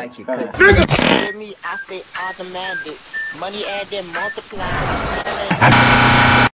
like you could. Nigga! Hear me, I say automatic. Money add then multiply.